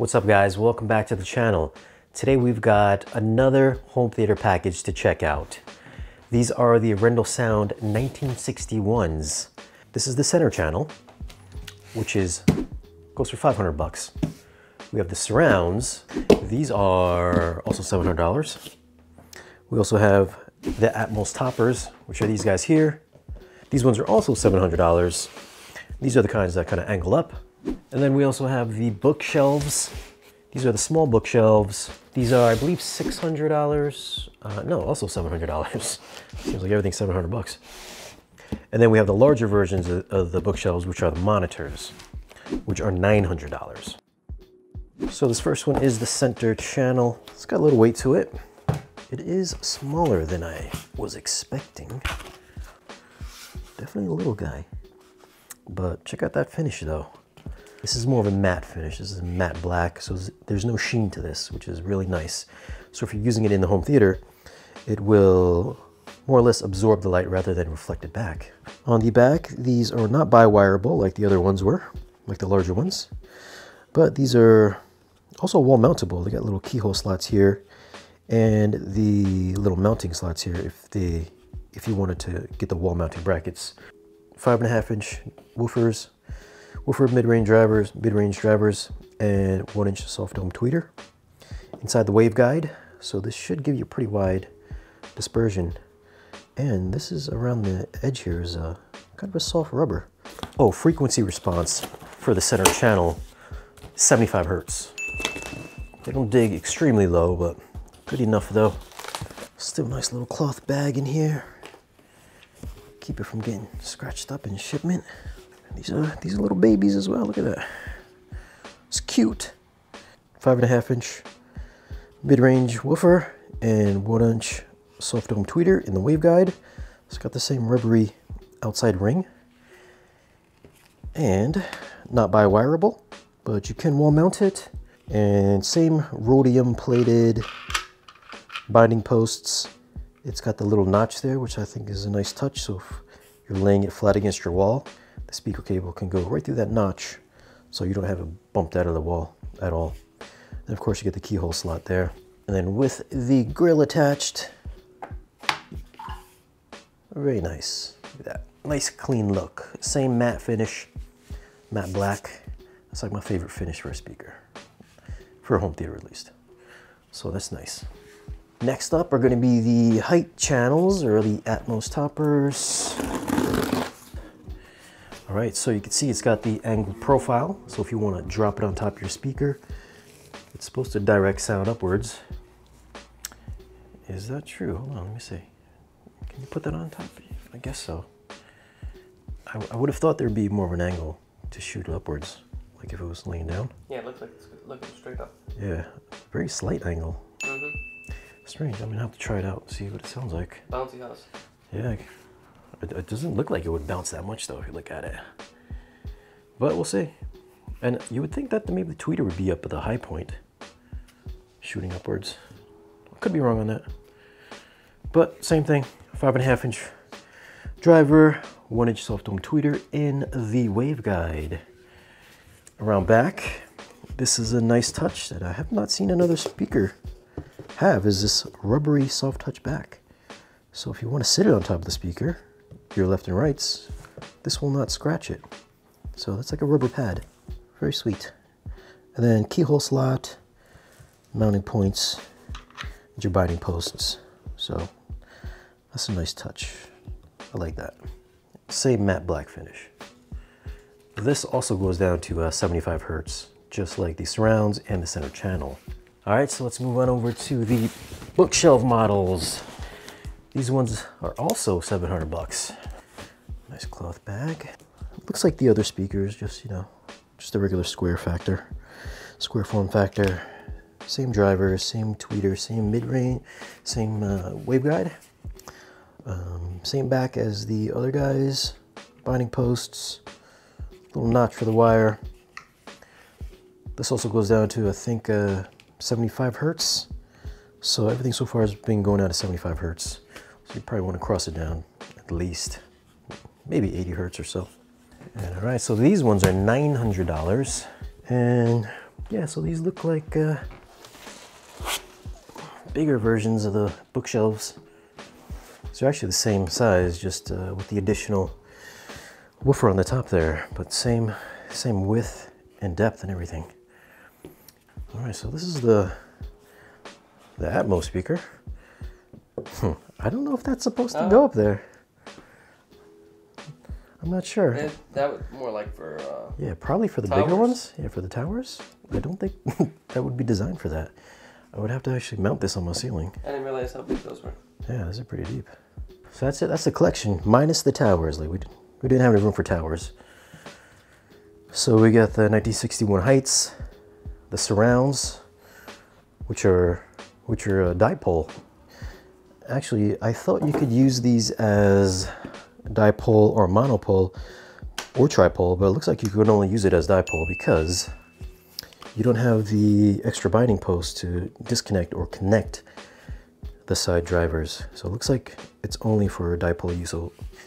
What's up guys? Welcome back to the channel. Today we've got another home theater package to check out. These are the Arendal Sound 1961s. This is the center channel, which is goes for 500 bucks. We have the surrounds. These are also $700. We also have the Atmos toppers, which are these guys here. These ones are also $700. These are the kinds that kind of angle up. And then we also have the bookshelves. These are the small bookshelves. These are, I believe, $600. Uh, no, also $700. Seems like everything's 700 bucks. And then we have the larger versions of, of the bookshelves, which are the monitors, which are $900. So this first one is the center channel. It's got a little weight to it. It is smaller than I was expecting. Definitely a little guy. But check out that finish though. This is more of a matte finish. This is matte black, so there's no sheen to this, which is really nice. So if you're using it in the home theater, it will more or less absorb the light rather than reflect it back. On the back, these are not bi-wireable like the other ones were, like the larger ones, but these are also wall mountable. They got little keyhole slots here and the little mounting slots here if they if you wanted to get the wall mounting brackets. Five and a half inch woofers, woofer mid-range drivers, mid-range drivers, and one inch soft dome tweeter. Inside the waveguide, so this should give you pretty wide dispersion. And this is around the edge here is a kind of a soft rubber. Oh, frequency response for the center channel, 75 hertz. They don't dig extremely low, but good enough though. Still nice little cloth bag in here. Keep it from getting scratched up in shipment. These are these are little babies as well. Look at that. It's cute. Five and a half inch mid-range woofer and one inch soft dome tweeter in the waveguide. It's got the same rubbery outside ring and not bi-wireable, but you can wall mount it. And same rhodium plated binding posts. It's got the little notch there, which I think is a nice touch. So if you're laying it flat against your wall, the speaker cable can go right through that notch so you don't have it bumped out of the wall at all. And of course you get the keyhole slot there. And then with the grill attached, very nice. Look at that. Nice clean look. Same matte finish, matte black. That's like my favorite finish for a speaker, for a home theater at least. So that's nice. Next up are going to be the height channels or the Atmos toppers. All right, so you can see it's got the angled profile. So if you want to drop it on top of your speaker, it's supposed to direct sound upwards. Is that true? Hold on, let me see. Can you put that on top? I guess so. I, I would have thought there'd be more of an angle to shoot upwards, like if it was laying down. Yeah, it looks like it's looking straight up. Yeah, very slight angle. Mm -hmm. Strange. I'm gonna have to try it out, and see what it sounds like. Bouncy house. Yeah, it, doesn't look like it would bounce that much though if you look at it. But we'll see. And you would think that maybe the tweeter would be up at the high point, shooting upwards. Could be wrong on that. But same thing, five and a half inch driver, one inch soft dome tweeter in the waveguide. Around back, this is a nice touch that I have not seen another speaker have is this rubbery soft touch back. So if you want to sit it on top of the speaker, your left and rights, this will not scratch it. So that's like a rubber pad. Very sweet. And then keyhole slot, mounting points, and your binding posts. So that's a nice touch. I like that. Same matte black finish. This also goes down to uh, 75 Hertz, just like the surrounds and the center channel. All right, so let's move on over to the bookshelf models. These ones are also 700 bucks. Nice cloth bag. Looks like the other speakers, just, you know, just a regular square factor, square form factor. Same driver, same tweeter, same mid-range, same uh, waveguide. Um, same back as the other guys. Binding posts, little notch for the wire. This also goes down to, I think, uh, 75 Hertz. So everything so far has been going out at 75 Hertz. You probably want to cross it down at least, maybe 80 Hertz or so. And all right, so these ones are $900. And Yeah, so these look like uh, bigger versions of the bookshelves. So they're actually the same size, just uh, with the additional woofer on the top there, but same same width and depth and everything. All right, so this is the the Atmos speaker. Hmm, I don't know if that's supposed to go up there. I'm not sure. It, that was more like for. Uh, Yeah, probably for the bigger ones. Yeah, for the towers. I don't think that would be designed for that. I would have to actually mount this on my ceiling. I didn't realize how big those were. Yeah, those are pretty deep. So that's it. That's the collection minus the towers. Like we we didn't have any room for towers. So we got the 1961 heights, the surrounds, which are which are a dipole. Actually, I thought you could use these as dipole or monopole or tripole, but it looks like you could only use it as dipole because you don't have the extra binding post to disconnect or connect the side drivers. So it looks like it's only for dipole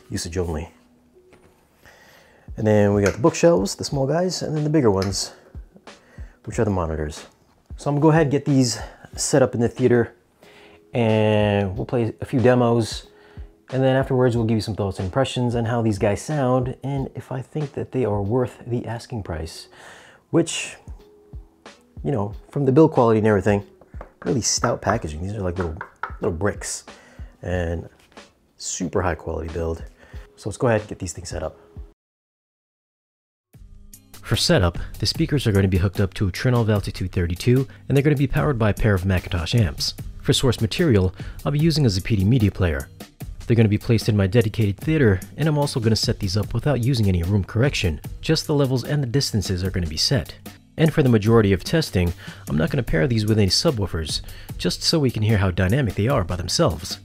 usage only. And then we got the bookshelves, the small guys, and then the bigger ones, which are the monitors. So I'm gonna go ahead and get these set up in the theater and we'll play a few demos. And then afterwards, we'll give you some thoughts and impressions on how these guys sound and if I think that they are worth the asking price, which, you know, from the build quality and everything, really stout packaging. These are like little, little bricks and super high quality build. So let's go ahead and get these things set up. For setup, the speakers are going to be hooked up to a Trinnov Altitude 32 and they're going to be powered by a pair of McIntosh amps. For source material, I'll be using a Zappiti media player. They're going to be placed in my dedicated theater, and I'm also going to set these up without using any room correction. Just the levels and the distances are going to be set. And for the majority of testing, I'm not going to pair these with any subwoofers, just so we can hear how dynamic they are by themselves.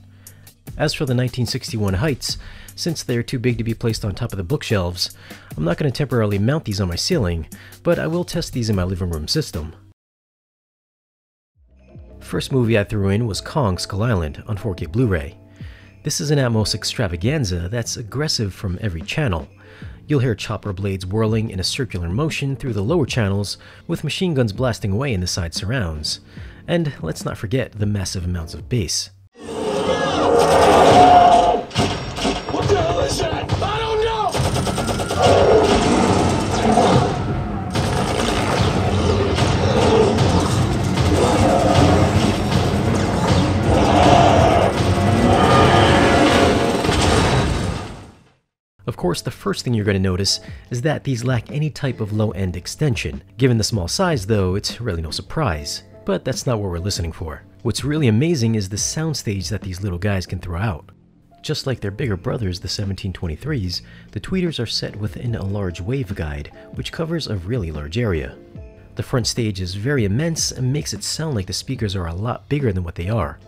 As for the 1961 heights, since they are too big to be placed on top of the bookshelves, I'm not going to temporarily mount these on my ceiling, but I will test these in my living room system. First movie I threw in was Kong Skull Island on 4K Blu-ray. This is an Atmos extravaganza that's aggressive from every channel. You'll hear chopper blades whirling in a circular motion through the lower channels, with machine guns blasting away in the side surrounds. And let's not forget the massive amounts of bass. Course, the first thing you're going to notice is that these lack any type of low-end extension. Given the small size though, it's really no surprise. But that's not what we're listening for. What's really amazing is the soundstage that these little guys can throw out. Just like their bigger brothers, the 1723s, the tweeters are set within a large waveguide, which covers a really large area. The front stage is very immense and makes it sound like the speakers are a lot bigger than what they are.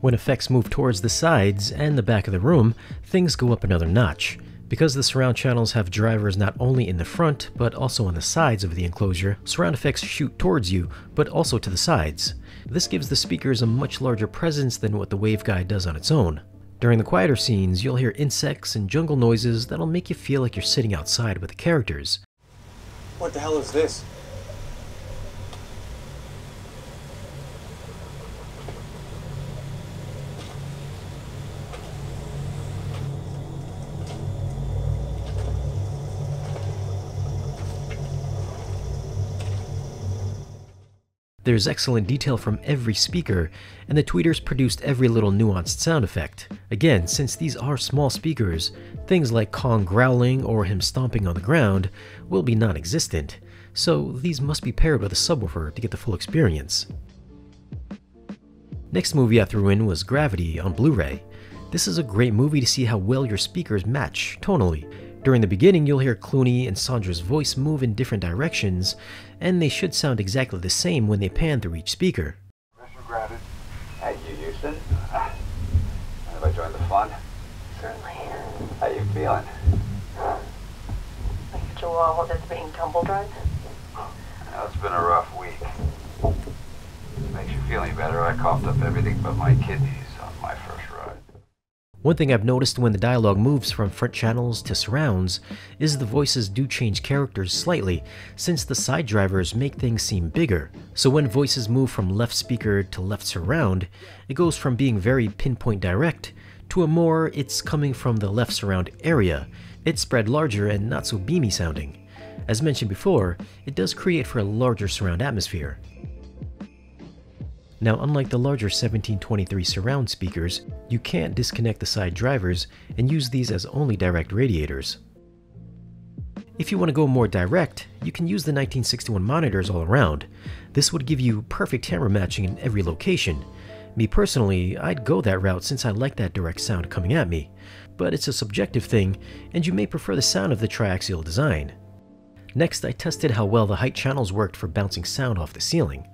When effects move towards the sides and the back of the room, things go up another notch. Because the surround channels have drivers not only in the front, but also on the sides of the enclosure, surround effects shoot towards you, but also to the sides. This gives the speakers a much larger presence than what the waveguide does on its own. During the quieter scenes, you'll hear insects and jungle noises that'll make you feel like you're sitting outside with the characters. What the hell is this? There's excellent detail from every speaker, and the tweeters produced every little nuanced sound effect. Again, since these are small speakers, things like Kong growling or him stomping on the ground will be non existent, so these must be paired with a subwoofer to get the full experience. Next movie I threw in was Gravity on Blu ray. This is a great movie to see how well your speakers match tonally. During the beginning, you'll hear Clooney and Sandra's voice move in different directions, and they should sound exactly the same when they pan through each speaker. Mission granted. Hey, you, Houston. Have I joined the fun? Certainly. How you feeling? Like a chihuahua that's being tumble drive. Well, it's been a rough week. Makes you feel any better. I coughed up everything but my kidneys on my first ride. One thing I've noticed when the dialogue moves from front channels to surrounds is the voices do change characters slightly since the side drivers make things seem bigger. So when voices move from left speaker to left surround, it goes from being very pinpoint direct to a more it's coming from the left surround area. It's spread larger and not so beamy sounding. As mentioned before, it does create for a larger surround atmosphere. Now, unlike the larger 1723 surround speakers, you can't disconnect the side drivers and use these as only direct radiators. If you want to go more direct, you can use the 1961 monitors all around. This would give you perfect camera matching in every location. Me personally, I'd go that route since I like that direct sound coming at me, but it's a subjective thing, and you may prefer the sound of the triaxial design. Next, I tested how well the height channels worked for bouncing sound off the ceiling.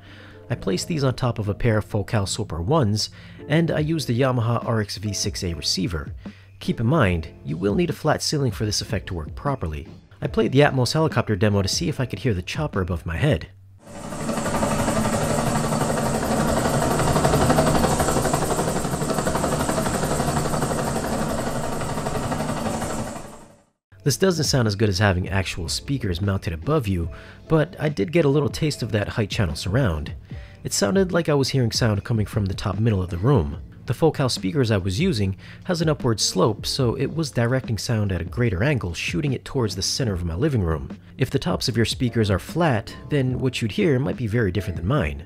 I placed these on top of a pair of Focal Super 1s, and I used the Yamaha RX V6A receiver. Keep in mind, you will need a flat ceiling for this effect to work properly. I played the Atmos helicopter demo to see if I could hear the chopper above my head. This doesn't sound as good as having actual speakers mounted above you, but I did get a little taste of that height channel surround. It sounded like I was hearing sound coming from the top middle of the room. The Focal speakers I was using has an upward slope, so it was directing sound at a greater angle, shooting it towards the center of my living room. If the tops of your speakers are flat, then what you'd hear might be very different than mine.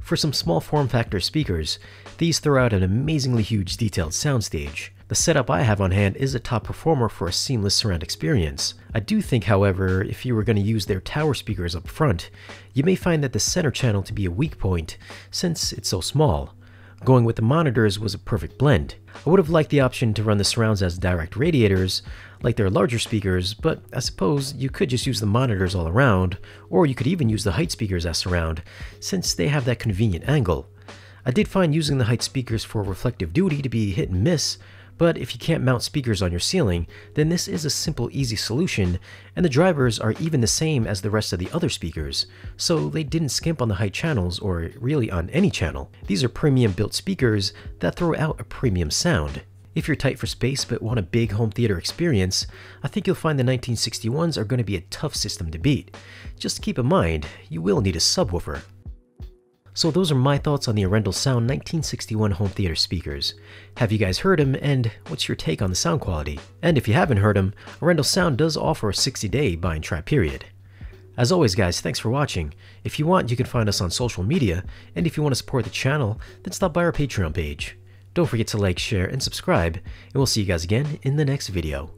For some small form factor speakers, these throw out an amazingly huge detailed soundstage. The setup I have on hand is a top performer for a seamless surround experience. I do think, however, if you were going to use their tower speakers up front, you may find that the center channel to be a weak point, since it's so small. Going with the monitors was a perfect blend. I would have liked the option to run the surrounds as direct radiators, like their larger speakers, but I suppose you could just use the monitors all around, or you could even use the height speakers as surround, since they have that convenient angle. I did find using the height speakers for reflective duty to be hit and miss, but if you can't mount speakers on your ceiling, then this is a simple easy solution, and the drivers are even the same as the rest of the other speakers, so they didn't skimp on the height channels or really on any channel. These are premium built speakers that throw out a premium sound. If you're tight for space but want a big home theater experience, I think you'll find the 1961s are going to be a tough system to beat. Just keep in mind, you will need a subwoofer. So those are my thoughts on the Arendal Sound 1961 home theater speakers. Have you guys heard them, and what's your take on the sound quality? And if you haven't heard them, Arendal Sound does offer a 60-day buy and try period. As always guys, thanks for watching. If you want, you can find us on social media, and if you want to support the channel, then stop by our Patreon page. Don't forget to like, share, and subscribe, and we'll see you guys again in the next video.